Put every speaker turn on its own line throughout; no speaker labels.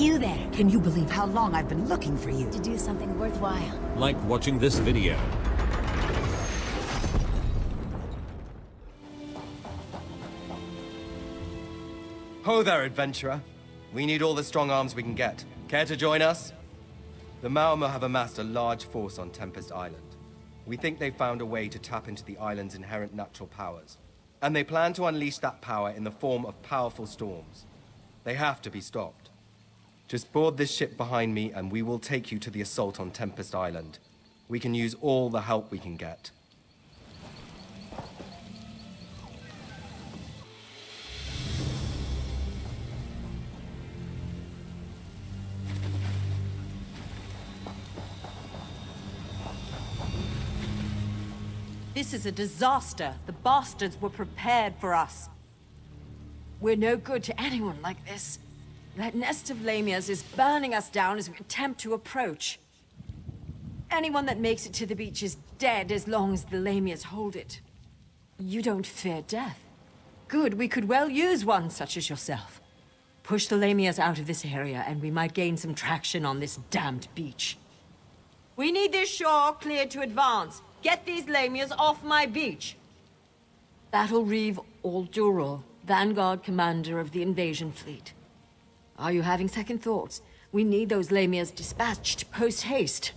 you there.
Can you believe how long I've been looking for you?
To do something worthwhile.
Like watching this video.
Ho there, adventurer. We need all the strong arms we can get. Care to join us? The Maormer have amassed a large force on Tempest Island. We think they've found a way to tap into the island's inherent natural powers. And they plan to unleash that power in the form of powerful storms. They have to be stopped. Just board this ship behind me and we will take you to the assault on Tempest Island. We can use all the help we can get.
This is a disaster. The bastards were prepared for us. We're no good to anyone like this. That nest of lamias is burning us down as we attempt to approach. Anyone that makes it to the beach is dead as long as the lamias hold it. You don't fear death. Good, we could well use one such as yourself. Push the lamias out of this area and we might gain some traction on this damned beach. We need this shore cleared to advance. Get these lamias off my beach. Battle Reeve Alduror, Vanguard Commander of the Invasion Fleet. Are you having second thoughts? We need those lamias dispatched post-haste.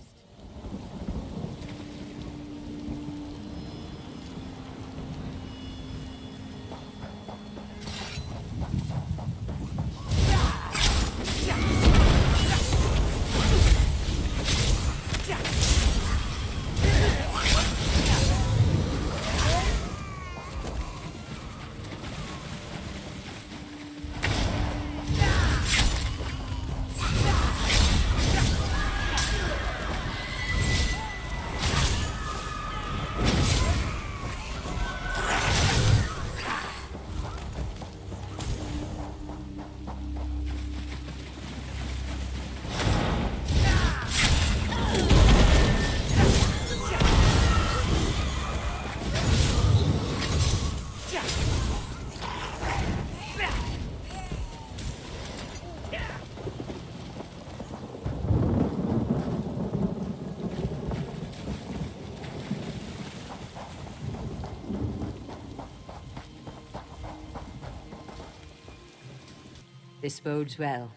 This bodes well.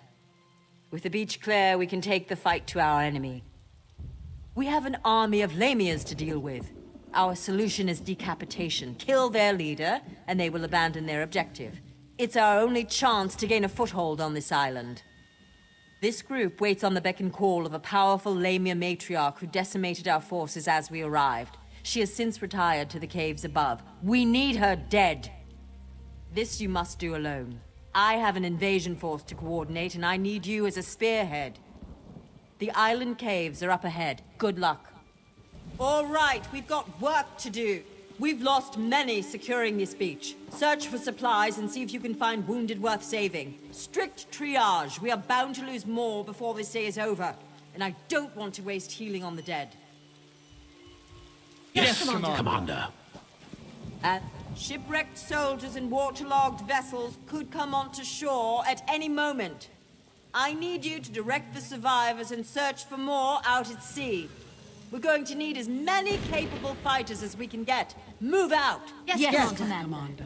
With the beach clear, we can take the fight to our enemy. We have an army of Lamias to deal with. Our solution is decapitation. Kill their leader, and they will abandon their objective. It's our only chance to gain a foothold on this island. This group waits on the beck and call of a powerful Lamia matriarch who decimated our forces as we arrived. She has since retired to the caves above. We need her dead. This you must do alone. I have an invasion force to coordinate, and I need you as a spearhead. The island caves are up ahead. Good luck. All right, we've got work to do. We've lost many securing this beach. Search for supplies and see if you can find wounded worth saving. Strict triage. We are bound to lose more before this day is over. And I don't want to waste healing on the dead.
Yes, Commander. Commander.
Uh, shipwrecked soldiers and waterlogged vessels could come onto shore at any moment. I need you to direct the survivors and search for more out at sea. We're going to need as many capable fighters as we can get. Move out!
Yes,
Yes,
Commander.
Commander.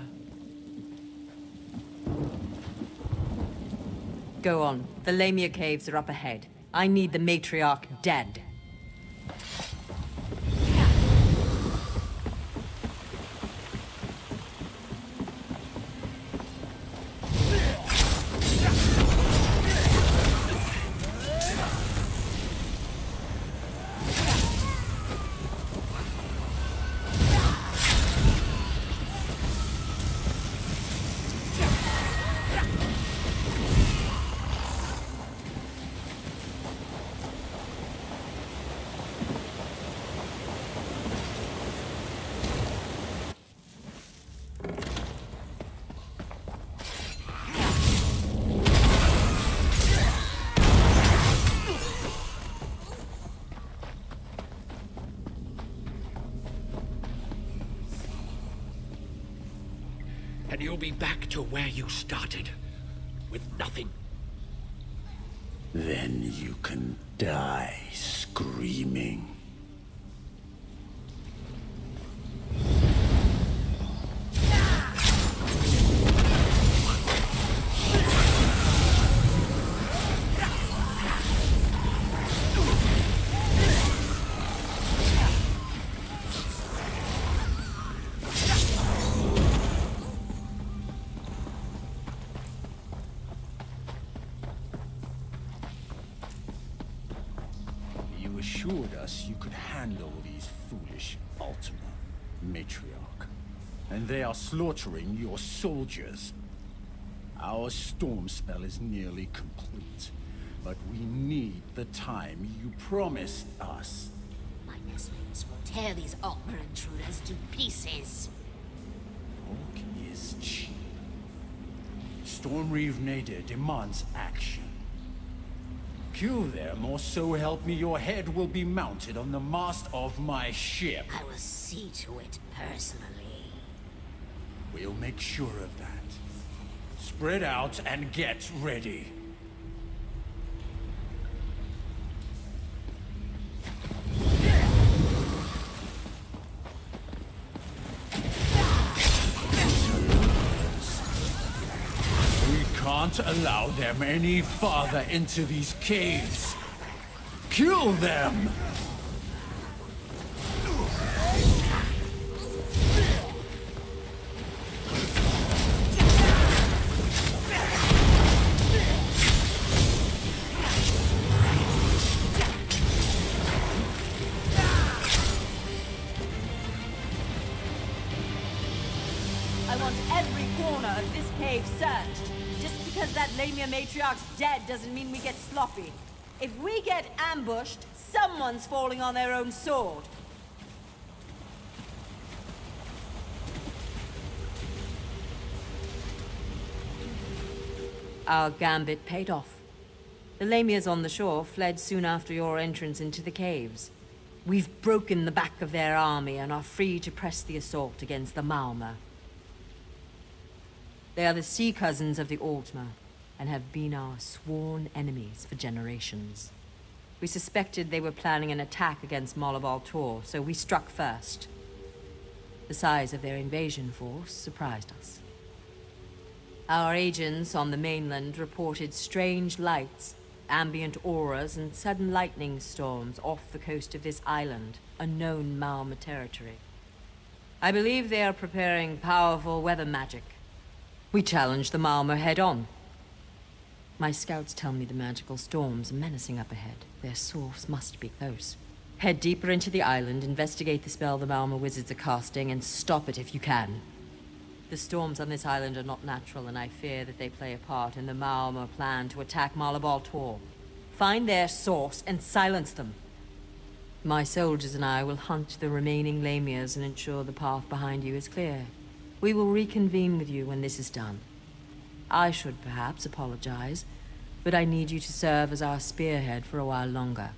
Go on. The Lamia caves are up ahead. I need the matriarch dead.
And you'll be back to where you started. With nothing.
Then you can die screaming. Assured us you could handle these foolish Altmer, Matriarch. And they are slaughtering your soldiers. Our storm spell is nearly complete, but we need the time you promised us.
My nestlings will tear these Altmer intruders to pieces.
Pork is cheap. Stormreeve Neidir demands action. Kill them, or so help me, your head will be mounted on the mast of my ship.
I will see to it personally.
We'll make sure of that. Spread out and get ready. Can't allow them any farther into these caves. Kill them!
I want every corner of this cave searched. Because that Lamia matriarch's dead doesn't mean we get sloppy. If we get ambushed, someone's falling on their own sword. Our gambit paid off. The Lamias on the shore fled soon after your entrance into the caves. We've broken the back of their army and are free to press the assault against the Maormer. They are the sea cousins of the Altmer, and have been our sworn enemies for generations. We suspected they were planning an attack against Malabal Tor, so we struck first. The size of their invasion force surprised us. Our agents on the mainland reported strange lights, ambient auras, and sudden lightning storms off the coast of this island, a known Maormer territory. I believe they are preparing powerful weather magic. We challenge the Maormer head on. My scouts tell me the magical storms are menacing up ahead. Their source must be close. Head deeper into the island, investigate the spell the Maormer wizards are casting, and stop it if you can. The storms on this island are not natural, and I fear that they play a part in the Maormer plan to attack Malabal Tor. Find their source and silence them. My soldiers and I will hunt the remaining Lamias and ensure the path behind you is clear. We will reconvene with you when this is done. I should perhaps apologize, but I need you to serve as our spearhead for a while longer.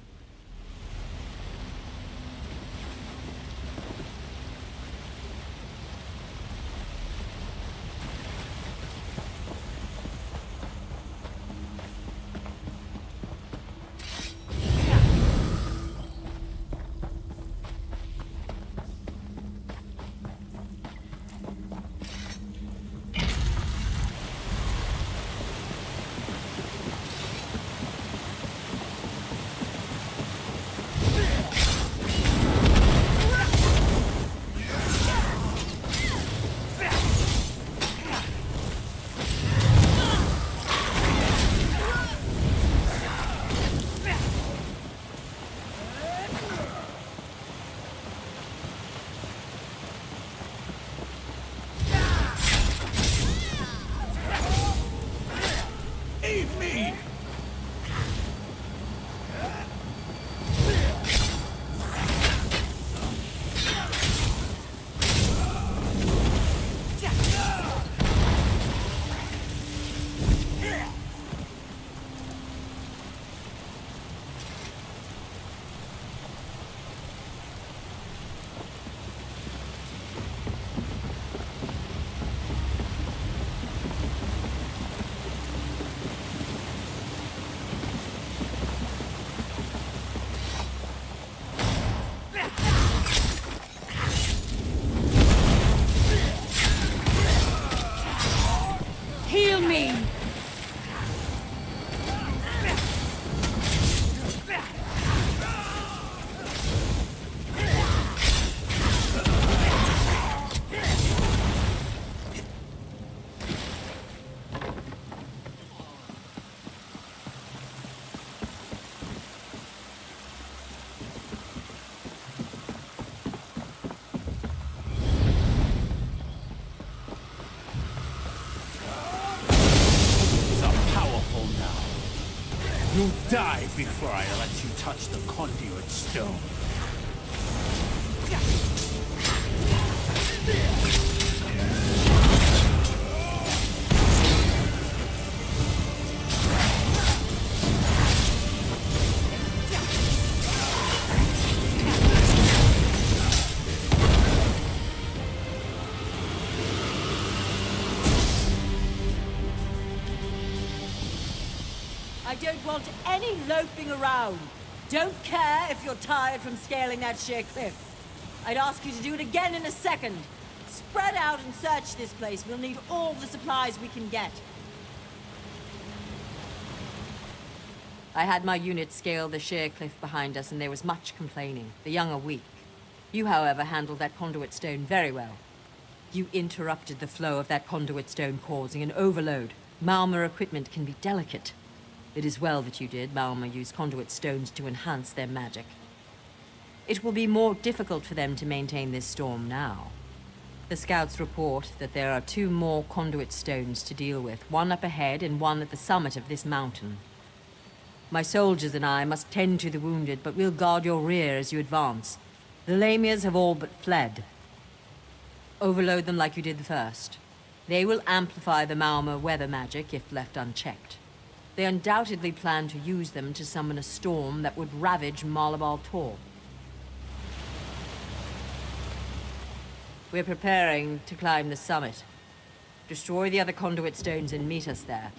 Die before I let you touch the conduit stone.
Any loafing around. Don't care if you're tired from scaling that sheer cliff. I'd ask you to do it again in a second. Spread out and search this place. We'll need all the supplies we can get. I had my unit scale the sheer cliff behind us, and there was much complaining. The young are weak. You, however, handled that conduit stone very well. You interrupted the flow of that conduit stone, causing an overload. Maormer equipment can be delicate. It is well that you did. Maormer used conduit stones to enhance their magic. It will be more difficult for them to maintain this storm now. The scouts report that there are two more conduit stones to deal with, one up ahead and one at the summit of this mountain. My soldiers and I must tend to the wounded, but we'll guard your rear as you advance. The Lamias have all but fled. Overload them like you did the first. They will amplify the Maormer weather magic if left unchecked. They undoubtedly plan to use them to summon a storm that would ravage Malabal Tor. We're preparing to climb the summit. Destroy the other conduit stones and meet us there.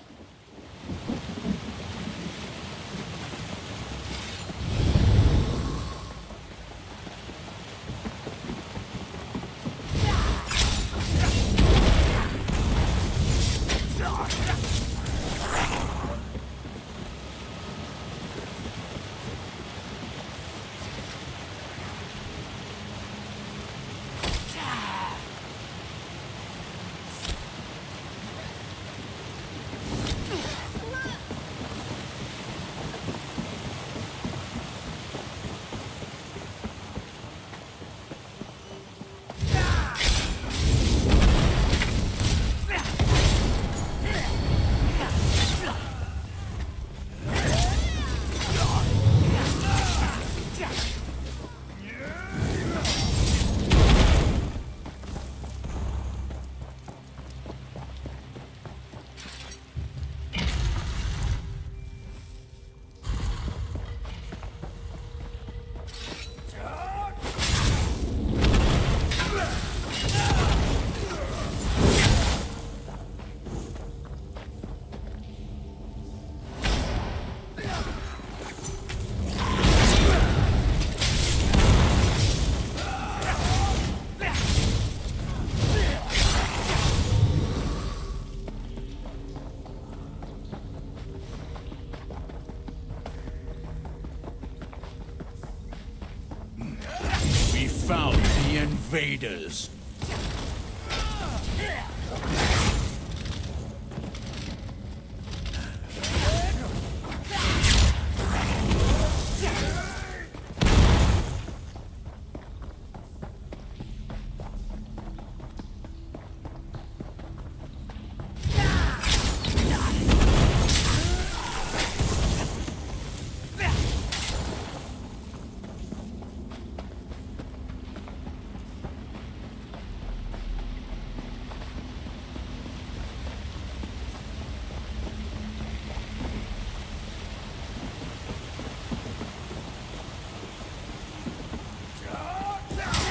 Invaders.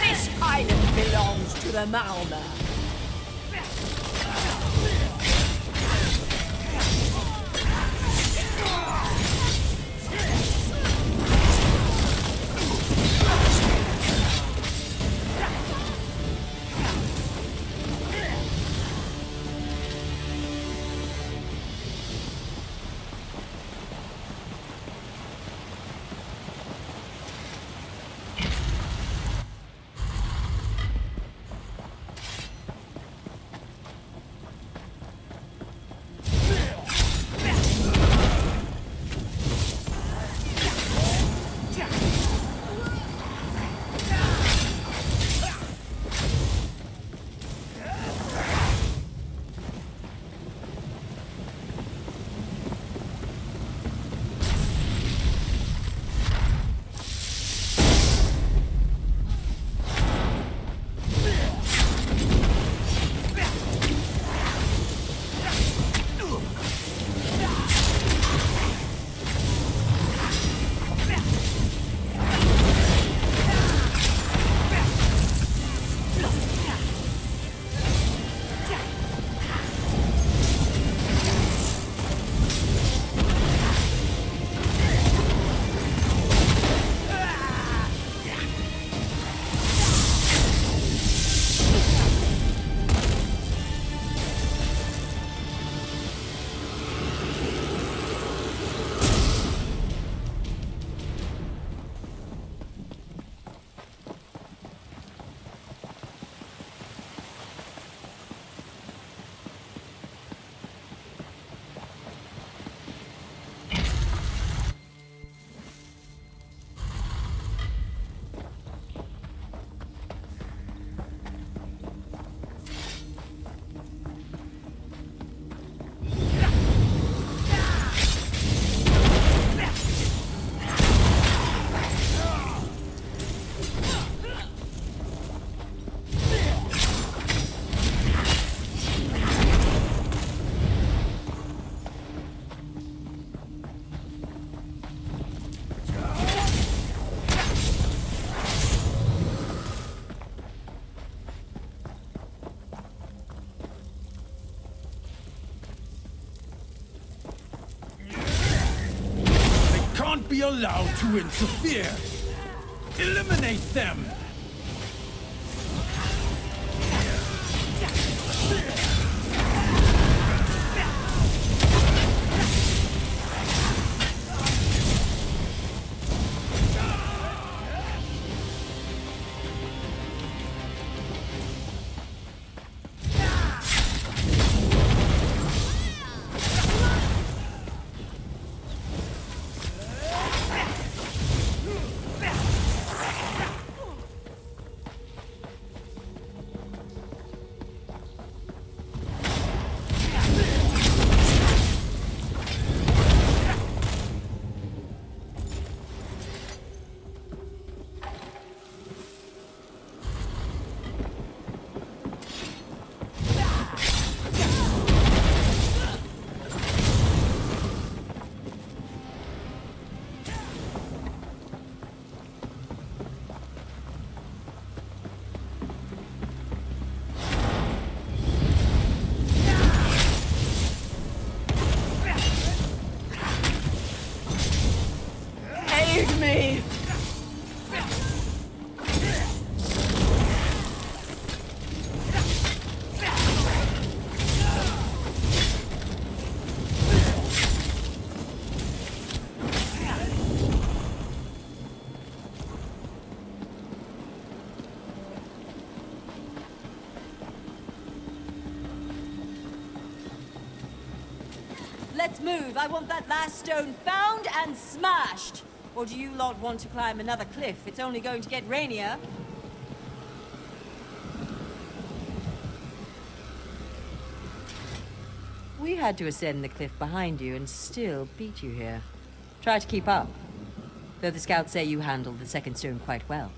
This island belongs
allowed to interfere. Eliminate them!
Let's move. I want that last stone found and smashed. Or do you lot want to climb another cliff? It's only going to get rainier. We had to ascend the cliff behind you and still beat you here. Try to keep up. Though the scouts say you handled the second stone quite well.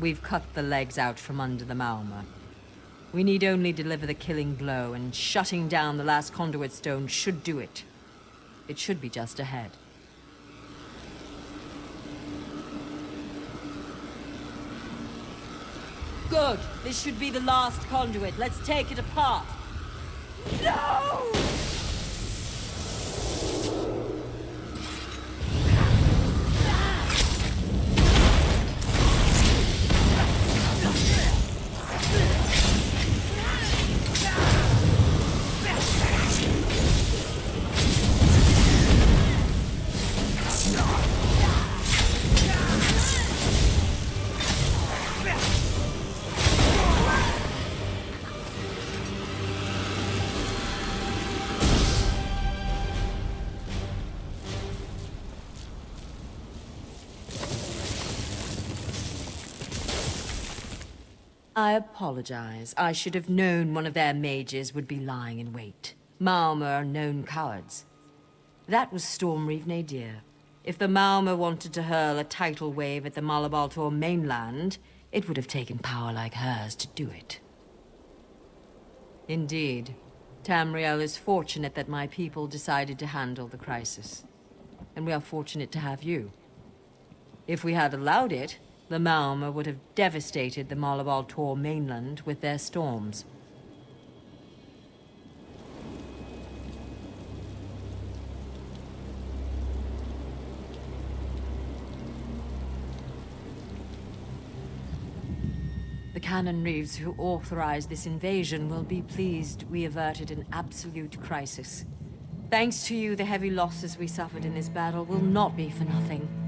We've cut the legs out from under the Maormer. We need only deliver the killing blow, and shutting down the last conduit stone should do it. It should be just ahead. Good. This should be the last conduit. Let's take it apart. No! I apologize. I should have known one of their mages would be lying in wait. Maormer are known cowards. That was Stormreeve Neidir. If the Maormer wanted to hurl a tidal wave at the Malabal Tor mainland, it would have taken power like hers to do it. Indeed. Tamriel is fortunate that my people decided to handle the crisis. And we are fortunate to have you. If we had allowed it, the Maormer would have devastated the Malabal Tor mainland with their storms. The Canonreeves who authorized this invasion will be pleased we averted an absolute crisis. Thanks to you, the heavy losses we suffered in this battle will not be for nothing.